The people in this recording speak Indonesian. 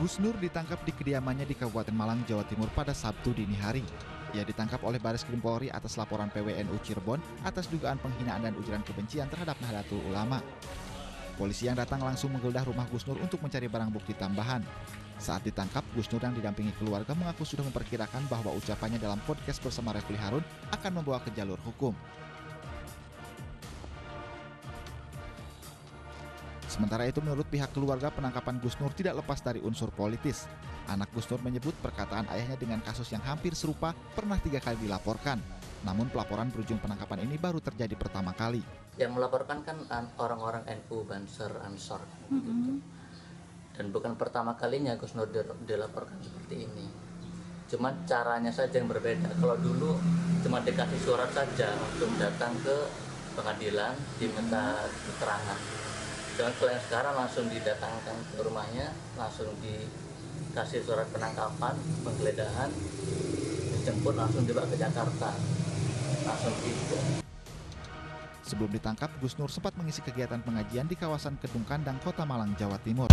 Gus Nur ditangkap di kediamannya di Kabupaten Malang, Jawa Timur pada Sabtu dini hari. Ia ditangkap oleh Baris Krim Polri atas laporan PWNU Cirebon atas dugaan penghinaan dan ujaran kebencian terhadap Nahdlatul Ulama. Polisi yang datang langsung menggeledah rumah Gus Nur untuk mencari barang bukti tambahan. Saat ditangkap, Gus Nur yang didampingi keluarga mengaku sudah memperkirakan bahwa ucapannya dalam podcast bersama Refli Harun akan membawa ke jalur hukum. Sementara itu menurut pihak keluarga penangkapan Gus Nur tidak lepas dari unsur politis. Anak Gus Nur menyebut perkataan ayahnya dengan kasus yang hampir serupa pernah tiga kali dilaporkan. Namun pelaporan berujung penangkapan ini baru terjadi pertama kali. Yang melaporkan kan orang-orang NU, Banser, Ansor. Gitu. Dan bukan pertama kalinya Gus Nur dilaporkan seperti ini. Cuma caranya saja yang berbeda. Kalau dulu cuma dikasih surat saja untuk datang ke pengadilan diminta keterangan dengan klien sekarang langsung didatangkan ke rumahnya langsung dikasih surat penangkapan penggeledahan dijemput langsung dibawa ke Jakarta langsung gitu Sebelum ditangkap, Gus Nur sempat mengisi kegiatan pengajian di kawasan Kedung Kandang, Kota Malang, Jawa Timur.